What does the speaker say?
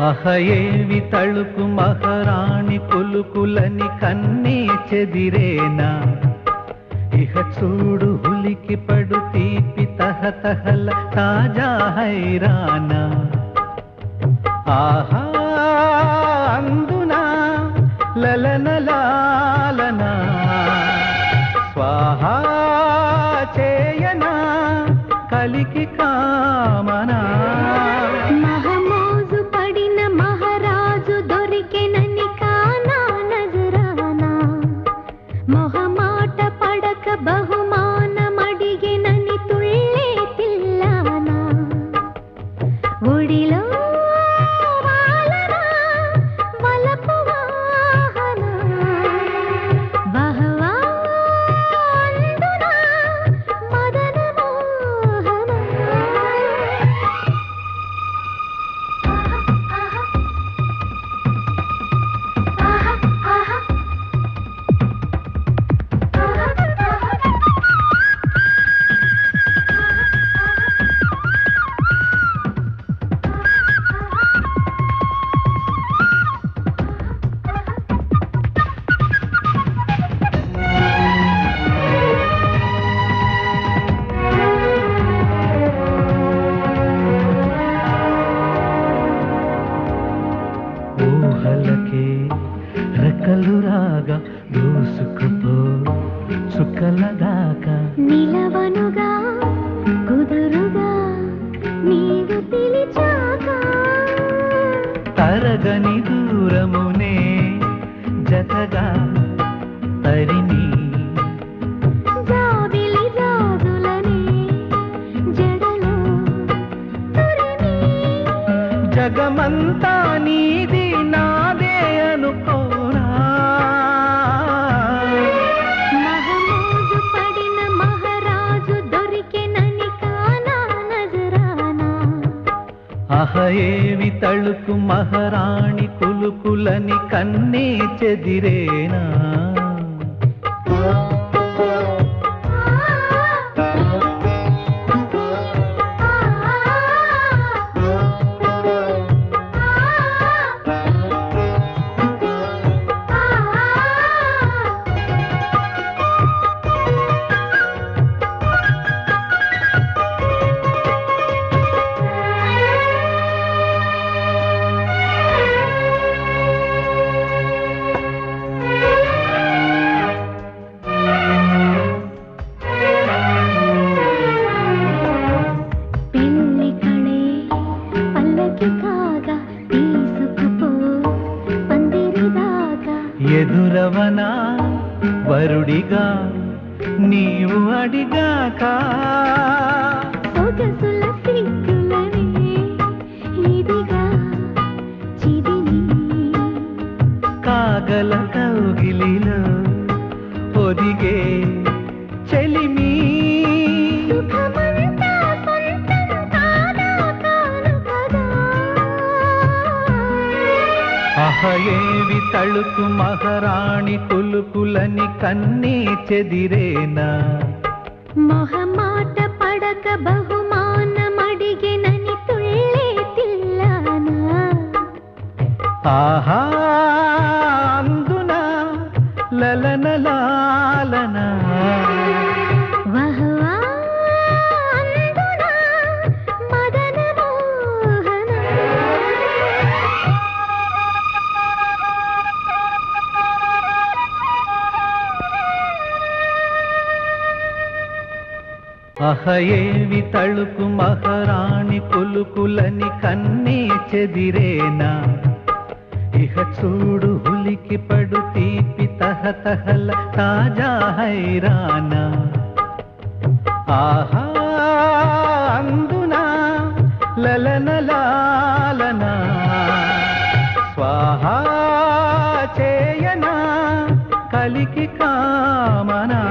అహయేవి తళుకు మహరాణి పులుకులని కన్నీ చెదిరేనా? ఇహ చూడు హులికి పడు తీపి తహతహల తాజా హైరానా? ఆహా అందునా లలనలా పడక బహుమానమడిగెనని చుక్కల దాకా నిలవనుగా కుదురుగా నీవు పిలిచాక. తరగని దూరమునే జతగా తురిమి. జగమంతా నాదే ఏవి తళుకు మహారాణి కులుకులని కన్నే చెదిరేనా? వరుడిగా నీవు అడిగాక. సొగసుల సిగ్గులనే ఇదిగా చిదిమి. కాగల కౌగిలిలో ఒదిగే చెలిమి. అహయేవి తళుకు మహారాణి కులుకులని కన్నే చెదిరేనా? మొహమాట పడక బహుమానమడిగెనని తుళ్ళే తిల్లానా ఆహా! అహయేవి తళుకు మహరాణి పులుకులని కన్నీ చెదిరేనా? ఇహ చూడు హులికి పడు తీపి తహతహల తాజా హైరానా? ఆహా అందునా లలనలాలనా? స్వాహా చేయనా కలికి కామనా?